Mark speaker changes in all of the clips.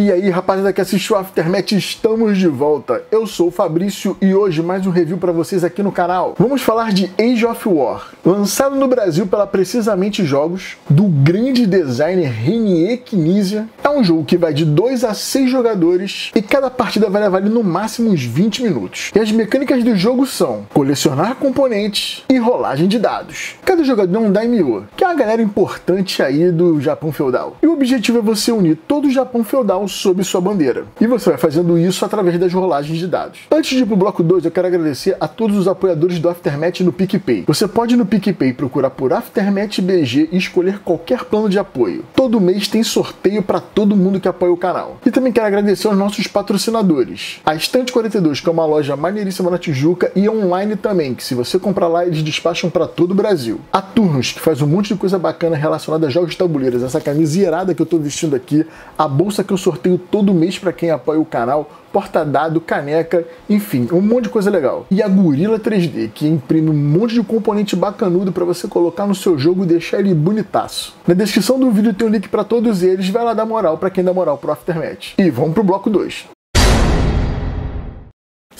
Speaker 1: E aí, rapaziada que assistiu o Aftermath, estamos de volta. Eu sou o Fabrício e hoje mais um review para vocês aqui no canal. Vamos falar de Age of War, lançado no Brasil pela Precisamente Jogos, do grande designer Renier Knizia. É um jogo que vai de 2 a 6 jogadores e cada partida vai levar no máximo uns 20 minutos. E as mecânicas do jogo são colecionar componentes e rolagem de dados. Cada jogador é um daimyo, que é uma galera importante aí do Japão feudal. E o objetivo é você unir todo o Japão feudal sob sua bandeira. E você vai fazendo isso através das rolagens de dados. Antes de ir pro bloco 2, eu quero agradecer a todos os apoiadores do Aftermath no PicPay. Você pode no PicPay procurar por Aftermath BG e escolher qualquer plano de apoio. Todo mês tem sorteio para todo mundo que apoia o canal. E também quero agradecer aos nossos patrocinadores. A Estante 42, que é uma loja maneiríssima na Tijuca e online também, que se você comprar lá eles despacham para todo o Brasil. A Turnos, que faz um monte de coisa bacana relacionada a jogos de tabuleiros. Essa camisa irada que eu tô vestindo aqui, a bolsa que eu sorteio sorteio todo mês para quem apoia o canal, porta-dado, caneca, enfim, um monte de coisa legal. E a Gorilla 3D, que imprime um monte de componente bacanudo para você colocar no seu jogo e deixar ele bonitaço. Na descrição do vídeo tem um link para todos eles, vai lá dar moral para quem dá moral pro Aftermath. E vamos pro bloco 2.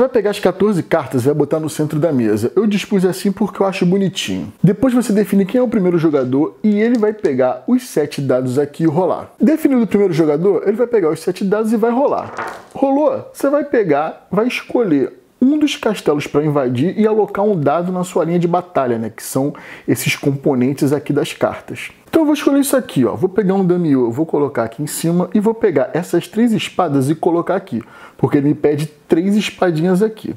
Speaker 1: Você vai pegar as 14 cartas e vai botar no centro da mesa. Eu dispus assim porque eu acho bonitinho. Depois você define quem é o primeiro jogador e ele vai pegar os 7 dados aqui e rolar. Definido o primeiro jogador, ele vai pegar os 7 dados e vai rolar. Rolou? Você vai pegar, vai escolher um dos castelos para invadir e alocar um dado na sua linha de batalha, né? Que são esses componentes aqui das cartas. Então eu vou escolher isso aqui, ó. Vou pegar um Damio, vou colocar aqui em cima e vou pegar essas três espadas e colocar aqui, porque ele me pede três espadinhas aqui.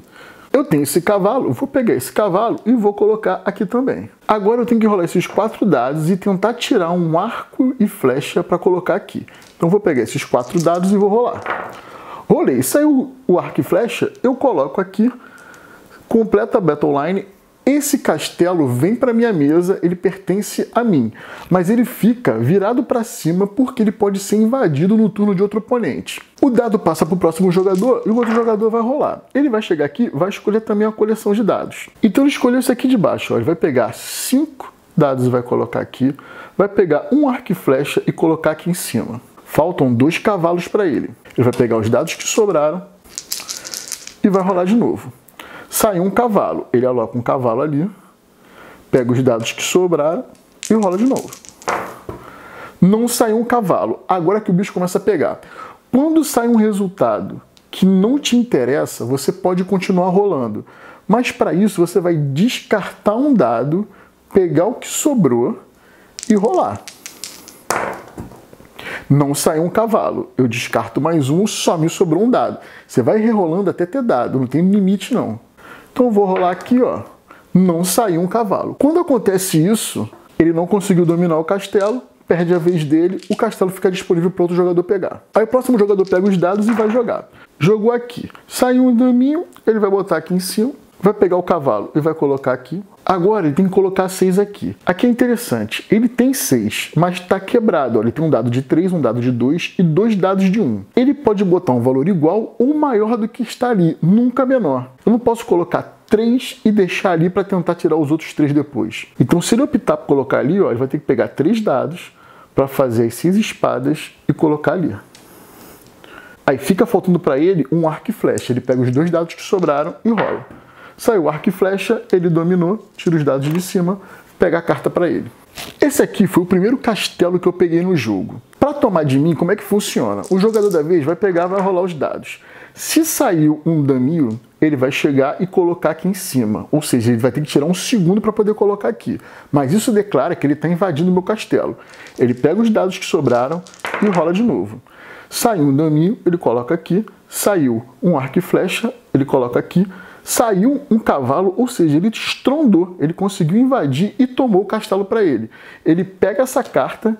Speaker 1: Eu tenho esse cavalo, vou pegar esse cavalo e vou colocar aqui também. Agora eu tenho que rolar esses quatro dados e tentar tirar um arco e flecha para colocar aqui. Então vou pegar esses quatro dados e vou rolar. Rolei, saiu o arco e flecha, eu coloco aqui, completa a Battle Line. Esse castelo vem para minha mesa, ele pertence a mim, mas ele fica virado para cima porque ele pode ser invadido no turno de outro oponente. O dado passa para o próximo jogador e o outro jogador vai rolar. Ele vai chegar aqui, vai escolher também a coleção de dados. Então ele escolheu esse aqui de baixo, ó. ele vai pegar cinco dados e vai colocar aqui, vai pegar um arco e flecha e colocar aqui em cima. Faltam dois cavalos para ele. Ele vai pegar os dados que sobraram e vai rolar de novo. Saiu um cavalo. Ele aloca um cavalo ali, pega os dados que sobraram e rola de novo. Não saiu um cavalo. Agora que o bicho começa a pegar. Quando sai um resultado que não te interessa, você pode continuar rolando. Mas para isso você vai descartar um dado, pegar o que sobrou e rolar não saiu um cavalo. Eu descarto mais um, só me sobrou um dado. Você vai rerolando até ter dado, não tem limite não. Então vou rolar aqui, ó. Não saiu um cavalo. Quando acontece isso, ele não conseguiu dominar o castelo, perde a vez dele, o castelo fica disponível para outro jogador pegar. Aí o próximo jogador pega os dados e vai jogar. Jogou aqui. Saiu um daminho, ele vai botar aqui em cima, vai pegar o cavalo e vai colocar aqui. Agora ele tem que colocar 6 aqui. Aqui é interessante, ele tem 6, mas está quebrado. Ele tem um dado de 3, um dado de 2 e dois dados de 1. Ele pode botar um valor igual ou maior do que está ali, nunca menor. Eu não posso colocar 3 e deixar ali para tentar tirar os outros 3 depois. Então se ele optar por colocar ali, ó, ele vai ter que pegar 3 dados para fazer as 6 espadas e colocar ali. Aí fica faltando para ele um arco e flecha. Ele pega os dois dados que sobraram e rola. Saiu arco e flecha, ele dominou, tira os dados de cima, pega a carta para ele. Esse aqui foi o primeiro castelo que eu peguei no jogo. Para tomar de mim, como é que funciona? O jogador da vez vai pegar, vai rolar os dados. Se saiu um damio, ele vai chegar e colocar aqui em cima. Ou seja, ele vai ter que tirar um segundo para poder colocar aqui. Mas isso declara que ele está invadindo o meu castelo. Ele pega os dados que sobraram e rola de novo. Saiu um damio, ele coloca aqui. Saiu um arco e flecha, ele coloca aqui saiu um cavalo, ou seja, ele estrondou, ele conseguiu invadir e tomou o castelo para ele. Ele pega essa carta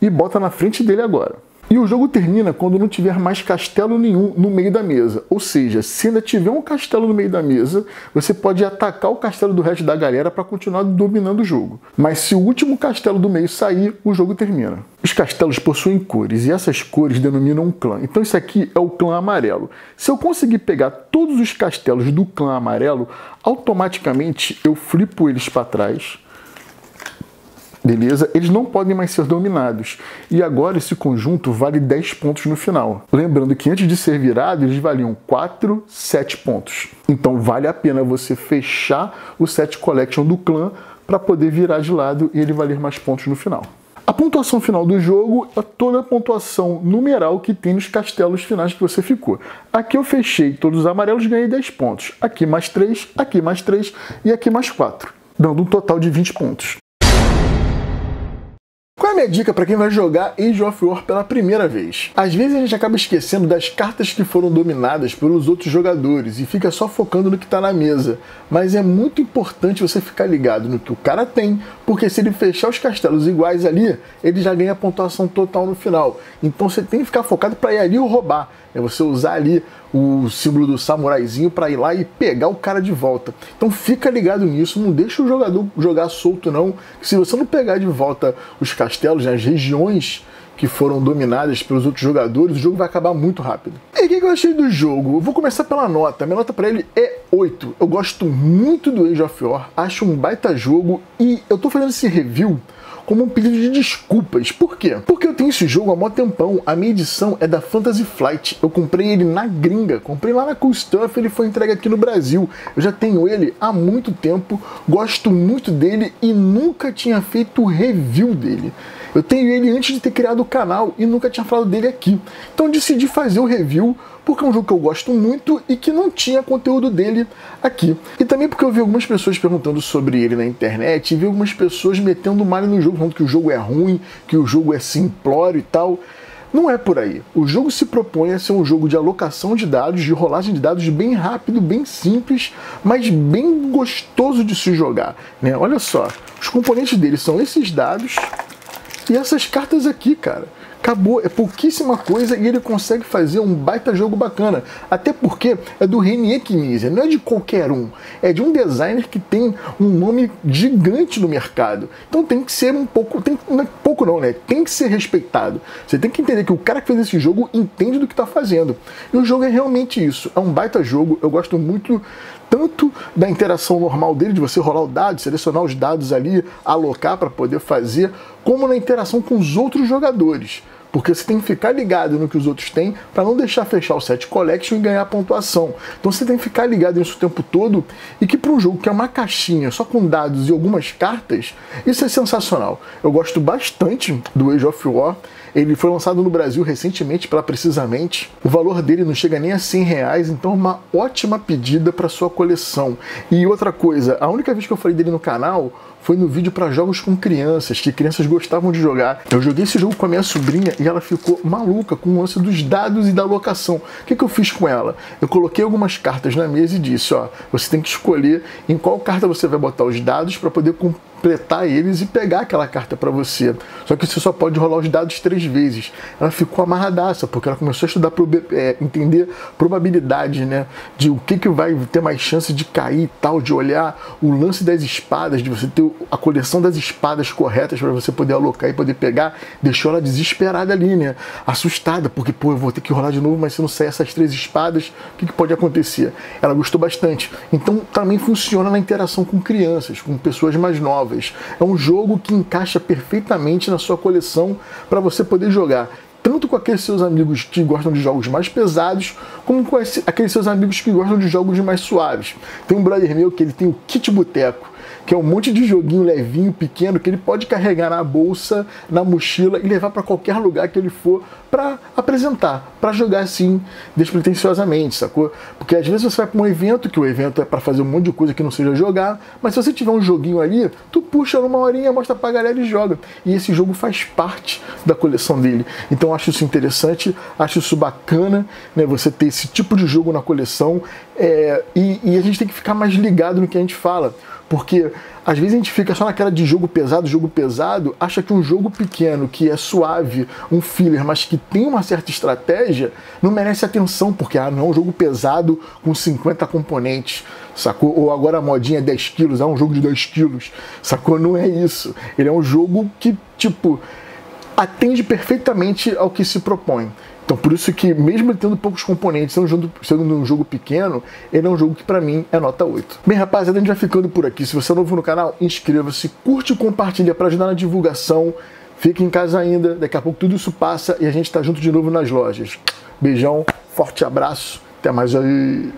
Speaker 1: e bota na frente dele agora. E o jogo termina quando não tiver mais castelo nenhum no meio da mesa. Ou seja, se ainda tiver um castelo no meio da mesa, você pode atacar o castelo do resto da galera para continuar dominando o jogo. Mas se o último castelo do meio sair, o jogo termina. Os castelos possuem cores e essas cores denominam um clã. Então isso aqui é o clã amarelo. Se eu conseguir pegar todos os castelos do clã amarelo, automaticamente eu flipo eles para trás beleza? Eles não podem mais ser dominados. E agora esse conjunto vale 10 pontos no final. Lembrando que antes de ser virado, eles valiam 4, 7 pontos. Então vale a pena você fechar o set collection do clã para poder virar de lado e ele valer mais pontos no final. A pontuação final do jogo é toda a pontuação numeral que tem nos castelos finais que você ficou. Aqui eu fechei todos os amarelos ganhei 10 pontos. Aqui mais 3, aqui mais 3 e aqui mais 4, dando um total de 20 pontos. A minha dica para quem vai jogar Age of War pela primeira vez? Às vezes a gente acaba esquecendo das cartas que foram dominadas pelos outros jogadores e fica só focando no que está na mesa. Mas é muito importante você ficar ligado no que o cara tem, porque se ele fechar os castelos iguais ali, ele já ganha a pontuação total no final. Então você tem que ficar focado para ir ali roubar. É você usar ali o símbolo do samuraizinho para ir lá e pegar o cara de volta. Então fica ligado nisso, não deixa o jogador jogar solto não. Se você não pegar de volta os castelos, né, as regiões que foram dominadas pelos outros jogadores, o jogo vai acabar muito rápido. E o que eu achei do jogo? Eu vou começar pela nota. Minha nota para ele é 8. Eu gosto muito do Age of War, acho um baita jogo e eu tô fazendo esse review como um pedido de desculpas. Por quê? Porque eu tenho esse jogo há mó tempão. A minha edição é da Fantasy Flight. Eu comprei ele na gringa, comprei lá na Cool Stuff, ele foi entregue aqui no Brasil. Eu já tenho ele há muito tempo, gosto muito dele e nunca tinha feito review dele. Eu tenho ele antes de ter criado o canal e nunca tinha falado dele aqui. Então decidi fazer o review porque é um jogo que eu gosto muito e que não tinha conteúdo dele aqui. E também porque eu vi algumas pessoas perguntando sobre ele na internet e vi algumas pessoas metendo mal no jogo, falando que o jogo é ruim, que o jogo é simplório e tal. Não é por aí. O jogo se propõe a ser um jogo de alocação de dados, de rolagem de dados bem rápido, bem simples, mas bem gostoso de se jogar. Né? Olha só, os componentes dele são esses dados e essas cartas aqui, cara acabou, é pouquíssima coisa e ele consegue fazer um baita jogo bacana. Até porque é do Renier Knizia, não é de qualquer um, é de um designer que tem um nome gigante no mercado. Então tem que ser um pouco, tem, não é pouco não, né? Tem que ser respeitado. Você tem que entender que o cara que fez esse jogo entende do que está fazendo. E o jogo é realmente isso, é um baita jogo, eu gosto muito tanto da interação normal dele, de você rolar o dado, selecionar os dados ali, alocar para poder fazer, como na interação com os outros jogadores. Porque você tem que ficar ligado no que os outros têm para não deixar fechar o set collection e ganhar pontuação. Então você tem que ficar ligado nisso o tempo todo e que para um jogo que é uma caixinha só com dados e algumas cartas, isso é sensacional. Eu gosto bastante do Age of War. Ele foi lançado no Brasil recentemente pela Precisamente. O valor dele não chega nem a 100 reais, então é uma ótima pedida para sua coleção. E outra coisa, a única vez que eu falei dele no canal foi no vídeo para jogos com crianças, que crianças gostavam de jogar. Eu joguei esse jogo com a minha sobrinha e ela ficou maluca com o lance dos dados e da locação. O que, que eu fiz com ela? Eu coloquei algumas cartas na mesa e disse: ó, você tem que escolher em qual carta você vai botar os dados para poder completar eles e pegar aquela carta para você. Só que você só pode rolar os dados três vezes. Ela ficou amarradaça, porque ela começou a estudar, é, entender probabilidade, né? De o que, que vai ter mais chance de cair e tal, de olhar o lance das espadas, de você ter a coleção das espadas corretas para você poder alocar e poder pegar. Deixou ela desesperada ali, né? Assustada, porque, pô, eu vou ter que rolar de novo, mas se não sair essas três espadas, o que, que pode acontecer? Ela gostou bastante. Então também funciona na interação com crianças, com pessoas mais novas. É um jogo que encaixa perfeitamente na sua coleção para você poder jogar tanto com aqueles seus amigos que gostam de jogos mais pesados, como com aqueles seus amigos que gostam de jogos mais suaves. Tem um brother meu que ele tem o kit boteco que é um monte de joguinho levinho, pequeno, que ele pode carregar na bolsa, na mochila e levar para qualquer lugar que ele for para apresentar, para jogar assim, despretensiosamente, sacou? Porque às vezes você vai para um evento, que o evento é para fazer um monte de coisa que não seja jogar, mas se você tiver um joguinho ali, tu puxa numa horinha, mostra pra galera e joga. E esse jogo faz parte da coleção dele. Então acho isso interessante, acho isso bacana, né? Você ter esse tipo de jogo na coleção é, e, e a gente tem que ficar mais ligado no que a gente fala. Porque às vezes a gente fica só naquela de jogo pesado, jogo pesado, acha que um jogo pequeno, que é suave, um filler, mas que tem uma certa estratégia, não merece atenção, porque ah, não é um jogo pesado com 50 componentes, sacou? Ou agora a modinha é 10 quilos, é um jogo de 2 quilos, sacou? Não é isso. Ele é um jogo que, tipo, atende perfeitamente ao que se propõe. Então por isso que, mesmo tendo poucos componentes, sendo um jogo, sendo um jogo pequeno, ele é um jogo que para mim é nota 8. Bem, rapaziada, a gente vai ficando por aqui. Se você é novo no canal, inscreva-se, curte e compartilha para ajudar na divulgação. Fique em casa ainda, daqui a pouco tudo isso passa e a gente está junto de novo nas lojas. Beijão, forte abraço, até mais aí.